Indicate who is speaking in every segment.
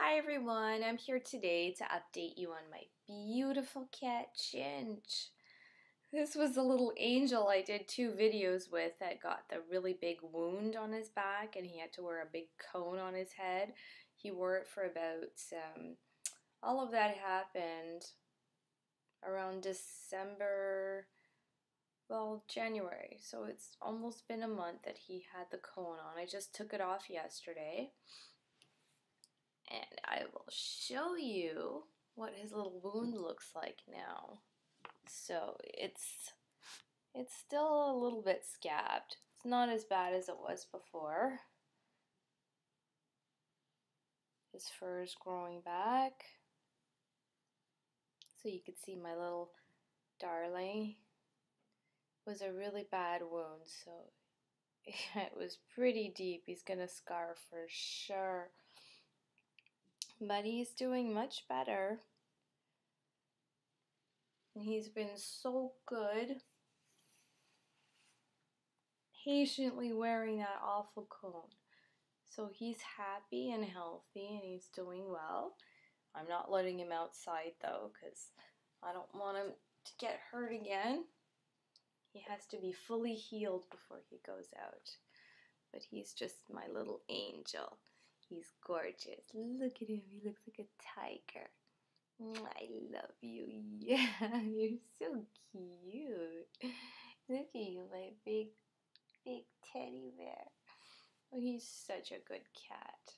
Speaker 1: Hi everyone, I'm here today to update you on my beautiful cat Chinch. This was a little angel I did two videos with that got the really big wound on his back and he had to wear a big cone on his head. He wore it for about, um, all of that happened around December, well, January. So it's almost been a month that he had the cone on. I just took it off yesterday show you what his little wound looks like now. So it's it's still a little bit scabbed. It's not as bad as it was before. His fur is growing back. So you can see my little darling was a really bad wound, so it was pretty deep. He's gonna scar for sure but he's doing much better. And he's been so good patiently wearing that awful cone. So he's happy and healthy and he's doing well. I'm not letting him outside though because I don't want him to get hurt again. He has to be fully healed before he goes out. But he's just my little angel. He's gorgeous. Look at him. He looks like a tiger. I love you. Yeah, you're so cute. Look at you, my big, big teddy bear. Oh, he's such a good cat.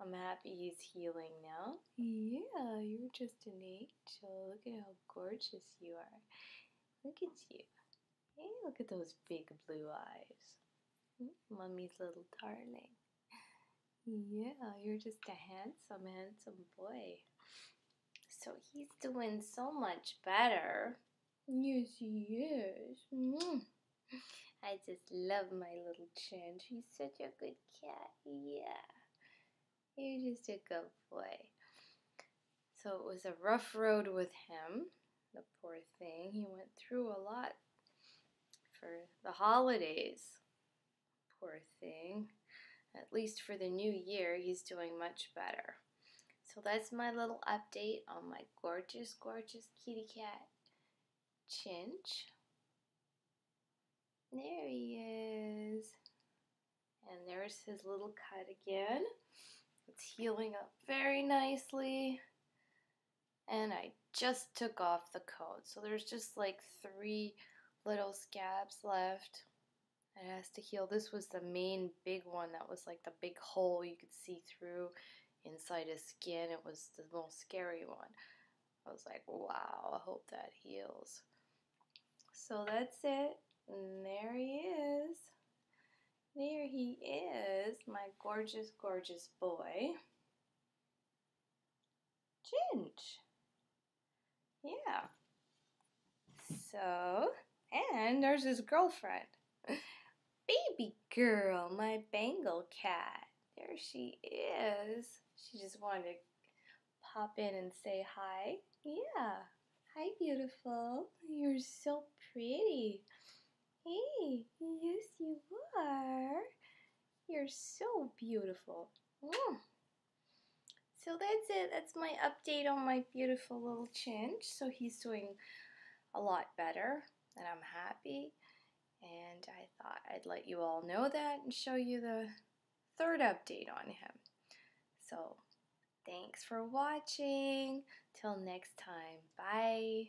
Speaker 1: I'm happy he's healing now. Yeah, you're just an angel. Look at how gorgeous you are. Look at you. Hey, look at those big blue eyes. Mm, Mummy's little darling. Yeah, you're just a handsome, handsome boy. So he's doing so much better. Yes, he is. Mm. I just love my little Chinch. He's such a good cat. Yeah. You're just a good boy. So it was a rough road with him. The poor thing. He went through a lot for the holidays. Poor thing at least for the new year, he's doing much better. So that's my little update on my gorgeous, gorgeous kitty cat, Chinch. There he is. And there's his little cut again. It's healing up very nicely. And I just took off the coat. So there's just like three little scabs left. It has to heal. This was the main big one that was like the big hole you could see through inside his skin. It was the most scary one. I was like, wow, I hope that heals. So that's it. And there he is. There he is, my gorgeous, gorgeous boy. Chinch. Yeah. So, and there's his girlfriend. Baby girl, my Bengal cat. There she is. She just wanted to pop in and say hi. Yeah. Hi, beautiful. You're so pretty. Hey, yes, you are. You're so beautiful. Mm. So that's it. That's my update on my beautiful little chinch. So he's doing a lot better, and I'm happy and I thought I'd let you all know that and show you the third update on him. So, thanks for watching. Till next time, bye.